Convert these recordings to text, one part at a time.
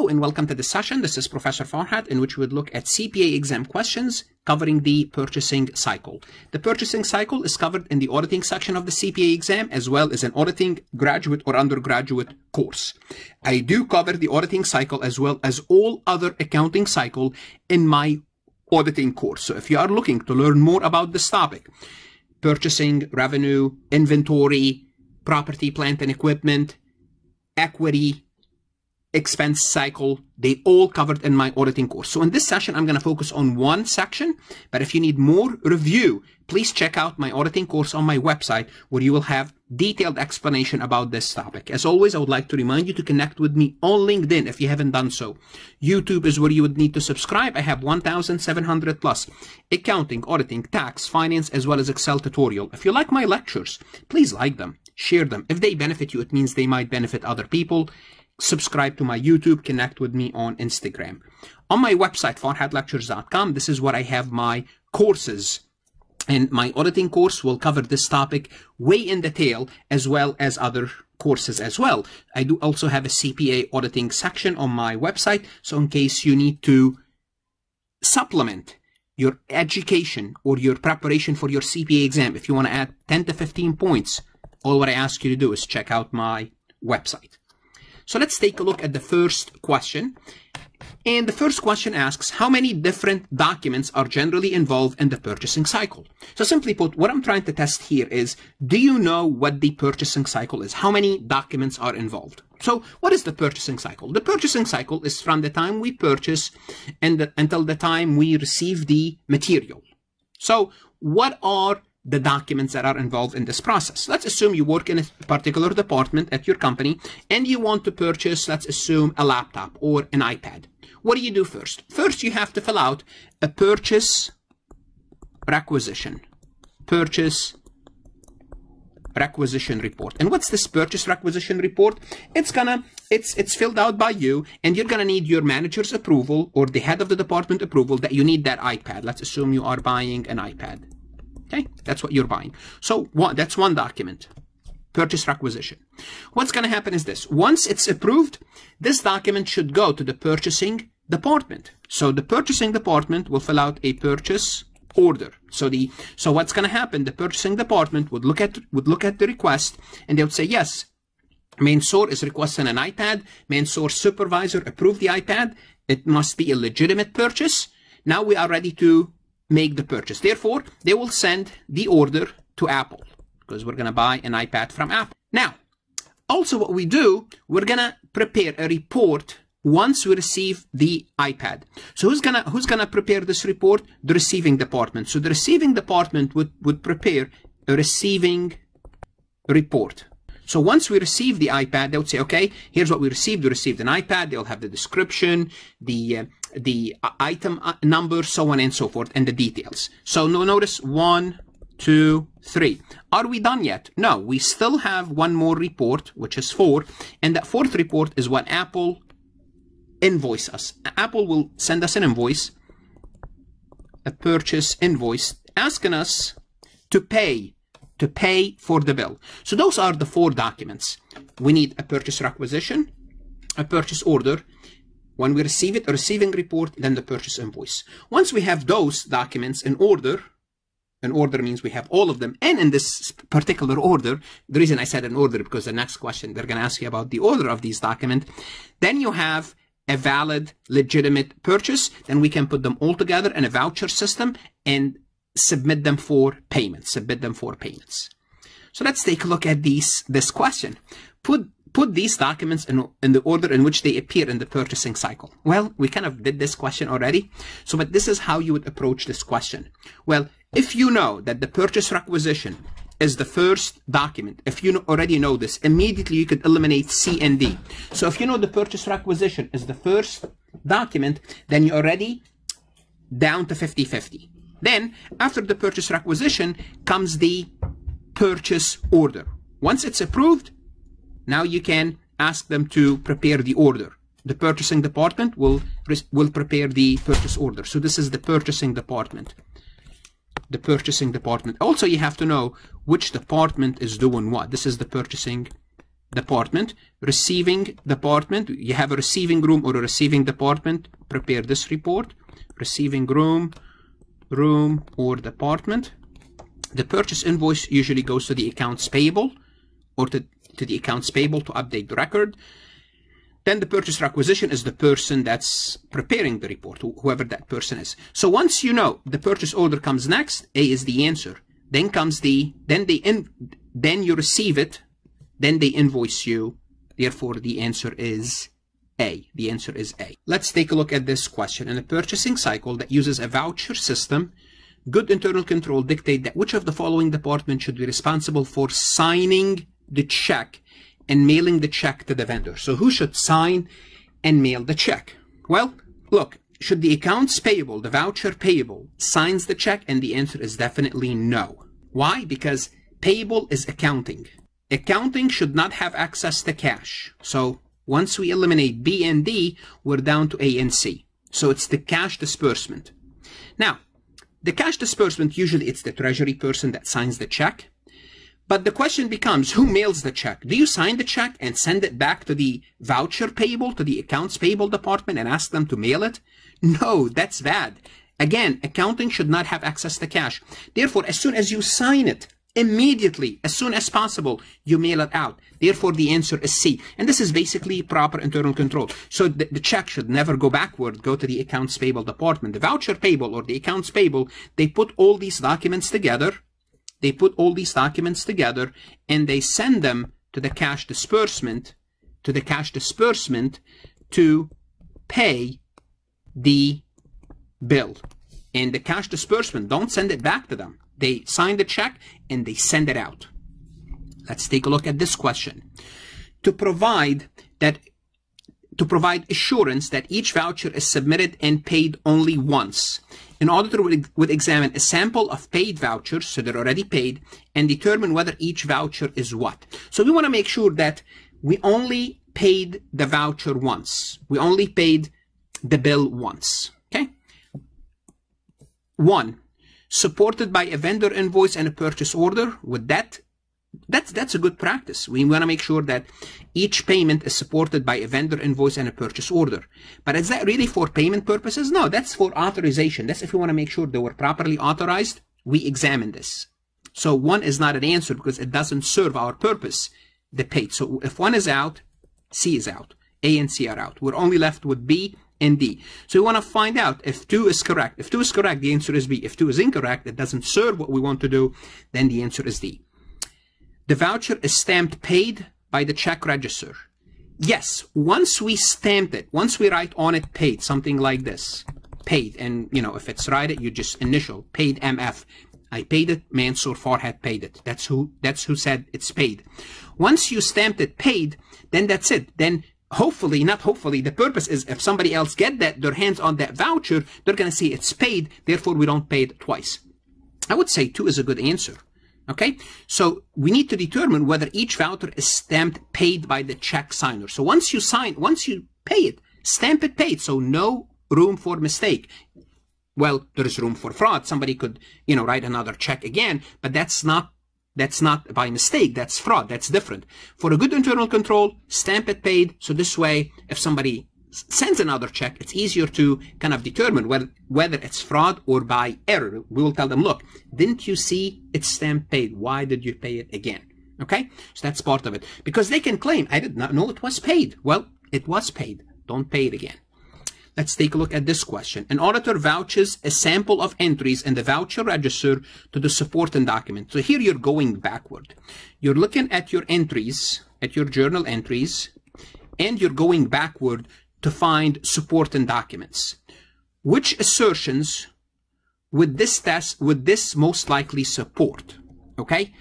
Hello and welcome to this session. This is Professor Farhat in which we would look at CPA exam questions covering the purchasing cycle. The purchasing cycle is covered in the auditing section of the CPA exam as well as an auditing graduate or undergraduate course. I do cover the auditing cycle as well as all other accounting cycle in my auditing course. So if you are looking to learn more about this topic, purchasing, revenue, inventory, property, plant and equipment, equity, expense cycle, they all covered in my auditing course. So in this session, I'm going to focus on one section, but if you need more review, please check out my auditing course on my website where you will have detailed explanation about this topic. As always, I would like to remind you to connect with me on LinkedIn if you haven't done so. YouTube is where you would need to subscribe. I have 1,700 plus accounting, auditing, tax, finance, as well as Excel tutorial. If you like my lectures, please like them, share them. If they benefit you, it means they might benefit other people subscribe to my YouTube, connect with me on Instagram. On my website, farhatlectures.com, this is where I have my courses. And my auditing course will cover this topic way in detail, as well as other courses as well. I do also have a CPA auditing section on my website. So in case you need to supplement your education or your preparation for your CPA exam, if you want to add 10 to 15 points, all what I ask you to do is check out my website. So let's take a look at the first question. And the first question asks, how many different documents are generally involved in the purchasing cycle? So simply put, what I'm trying to test here is, do you know what the purchasing cycle is? How many documents are involved? So what is the purchasing cycle? The purchasing cycle is from the time we purchase and the, until the time we receive the material. So what are the documents that are involved in this process. Let's assume you work in a particular department at your company and you want to purchase, let's assume, a laptop or an iPad. What do you do first? First, you have to fill out a purchase requisition. Purchase requisition report. And what's this purchase requisition report? It's gonna, it's, it's filled out by you and you're gonna need your manager's approval or the head of the department approval that you need that iPad. Let's assume you are buying an iPad. Okay, that's what you're buying. So what, that's one document, purchase requisition. What's going to happen is this. Once it's approved, this document should go to the purchasing department. So the purchasing department will fill out a purchase order. So the so what's going to happen? The purchasing department would look at would look at the request and they would say yes. Mansour is requesting an iPad. Mansour supervisor approved the iPad. It must be a legitimate purchase. Now we are ready to make the purchase. Therefore, they will send the order to Apple because we're going to buy an iPad from Apple. Now, also what we do, we're going to prepare a report once we receive the iPad. So who's gonna who's gonna prepare this report? The receiving department. So the receiving department would, would prepare a receiving report. So once we receive the iPad, they would say, okay, here's what we received. We received an iPad. They'll have the description, the uh, the item uh, number, so on and so forth, and the details. So no, notice one, two, three. Are we done yet? No, we still have one more report, which is four, and that fourth report is what Apple invoice us. Apple will send us an invoice, a purchase invoice, asking us to pay to pay for the bill. So those are the four documents. We need a purchase requisition, a purchase order, when we receive it, a receiving report, then the purchase invoice. Once we have those documents in order, an order means we have all of them, and in this particular order, the reason I said in order, because the next question, they're going to ask you about the order of these documents, then you have a valid, legitimate purchase, then we can put them all together in a voucher system and submit them for payments, submit them for payments. So let's take a look at these, this question. Put, put these documents in, in the order in which they appear in the purchasing cycle. Well, we kind of did this question already. So, but this is how you would approach this question. Well, if you know that the purchase requisition is the first document. If you already know this, immediately you could eliminate C and D. So if you know the purchase requisition is the first document, then you're already down to 50-50. Then, after the purchase requisition, comes the purchase order. Once it's approved, now you can ask them to prepare the order. The purchasing department will, will prepare the purchase order. So this is the purchasing department. The purchasing department. Also, you have to know which department is doing what. This is the purchasing department, receiving department, you have a receiving room or a receiving department, prepare this report, receiving room, room or department. The purchase invoice usually goes to the accounts payable or to, to the accounts payable to update the record. Then the purchase requisition is the person that's preparing the report, whoever that person is. So once you know the purchase order comes next, A is the answer. Then comes the, then they in, then you receive it, then they invoice you. Therefore, the answer is A. The answer is A. Let's take a look at this question. In a purchasing cycle that uses a voucher system, good internal control dictate that which of the following departments should be responsible for signing the check and mailing the check to the vendor. So who should sign and mail the check? Well, look, should the accounts payable, the voucher payable, signs the check? And the answer is definitely no. Why? Because payable is accounting. Accounting should not have access to cash. So once we eliminate B and D, we're down to A and C. So it's the cash disbursement. Now, the cash disbursement, usually it's the treasury person that signs the check. But the question becomes, who mails the check? Do you sign the check and send it back to the voucher payable, to the accounts payable department and ask them to mail it? No, that's bad. Again, accounting should not have access to cash. Therefore, as soon as you sign it, immediately, as soon as possible, you mail it out. Therefore, the answer is C. And this is basically proper internal control. So the, the, check should never go backward, go to the accounts payable department. The voucher payable or the accounts payable, they put all these documents together they put all these documents together and they send them to the cash disbursement, to the cash disbursement to pay the bill. And the cash disbursement, don't send it back to them. They sign the check and they send it out. Let's take a look at this question. To provide that to provide assurance that each voucher is submitted and paid only once an auditor would, would examine a sample of paid vouchers, so they're already paid, and determine whether each voucher is what. So we want to make sure that we only paid the voucher once. We only paid the bill once. Okay? One, supported by a vendor invoice and a purchase order. Would that that's that's a good practice. We want to make sure that each payment is supported by a vendor invoice and a purchase order. But is that really for payment purposes? No, that's for authorization. That's if we want to make sure they were properly authorized. We examine this. So one is not an answer because it doesn't serve our purpose, the paid. So if one is out, C is out. A and C are out. We're only left with B and D. So we want to find out if 2 is correct. If 2 is correct, the answer is B. If 2 is incorrect, it doesn't serve what we want to do, then the answer is D. The voucher is stamped paid by the check register. Yes, once we stamped it, once we write on it paid, something like this, paid, and you know, if it's right, it, you just initial, paid MF. I paid it, Mansour Farhat paid it. That's who, that's who said it's paid. Once you stamped it paid, then that's it. Then hopefully, not hopefully, the purpose is if somebody else get that, their hands on that voucher, they're going to see it's paid, therefore we don't pay it twice. I would say two is a good answer. Okay, so we need to determine whether each voucher is stamped paid by the check signer. So once you sign, once you pay it, stamp it paid. So no room for mistake. Well, there is room for fraud. Somebody could, you know, write another check again, but that's not that's not by mistake. That's fraud. That's different. For a good internal control, stamp it paid. So this way, if somebody sends another check, it's easier to kind of determine whether, whether it's fraud or by error. We will tell them, look, didn't you see it's stamp paid? Why did you pay it again? Okay, so that's part of it. Because they can claim, I did not know it was paid. Well, it was paid. Don't pay it again. Let's take a look at this question. An auditor vouches a sample of entries in the voucher register to the supporting document. So here you're going backward. You're looking at your entries, at your journal entries, and you're going backward to find supporting documents. Which assertions would this test, would this most likely support? Okay.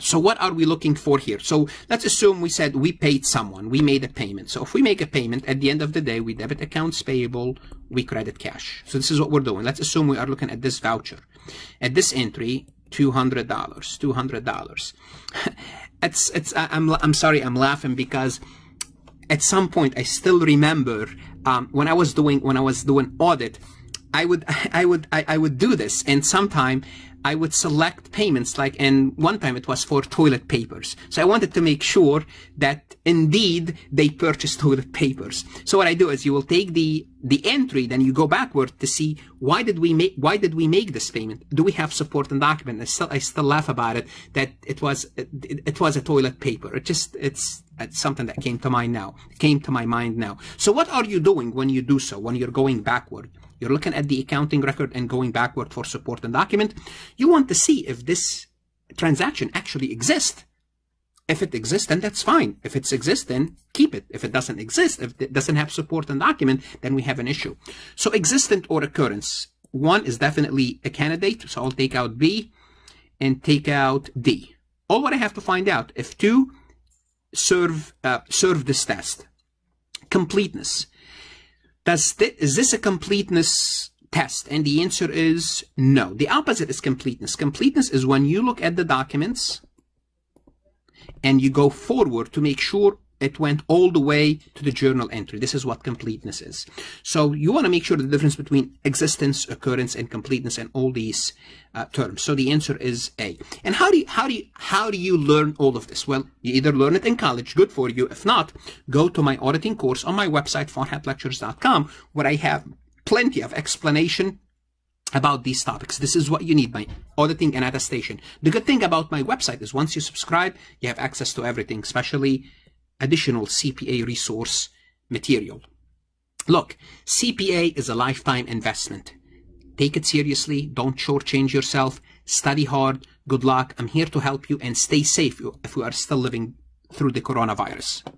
So what are we looking for here? So let's assume we said we paid someone, we made a payment. So if we make a payment, at the end of the day, we debit accounts payable, we credit cash. So this is what we're doing. Let's assume we are looking at this voucher. At this entry, $200, $200. it's, it's, I'm, I'm sorry, I'm laughing because at some point, I still remember um, when I was doing when I was doing audit, I would I would I, I would do this, and sometime I would select payments like, and one time it was for toilet papers. So I wanted to make sure that indeed they purchased toilet papers. So what I do is you will take the, the entry, then you go backward to see why did we make, why did we make this payment? Do we have support and document? I still, I still laugh about it that it was, it, it was a toilet paper. It just, it's, it's something that came to mind now, came to my mind now. So what are you doing when you do so, when you're going backward? You're looking at the accounting record and going backward for support and document. You want to see if this transaction actually exists. If it exists, then that's fine. If it exists, then keep it. If it doesn't exist, if it doesn't have support and document, then we have an issue. So existence or occurrence. One is definitely a candidate. So I'll take out B and take out D. All what I have to find out if two serve uh, serve this test. Completeness. Does th is this a completeness test? And the answer is no. The opposite is completeness. Completeness is when you look at the documents and you go forward to make sure it went all the way to the journal entry. This is what completeness is. So you want to make sure the difference between existence, occurrence, and completeness and all these uh, terms. So the answer is A. And how do you, how do you, how do you learn all of this? Well, you either learn it in college, good for you. If not, go to my auditing course on my website, farhatlectures.com, where I have plenty of explanation about these topics. This is what you need, my auditing and attestation. The good thing about my website is once you subscribe, you have access to everything, especially additional CPA resource material. Look, CPA is a lifetime investment. Take it seriously. Don't shortchange yourself. Study hard. Good luck. I'm here to help you and stay safe if you are still living through the coronavirus.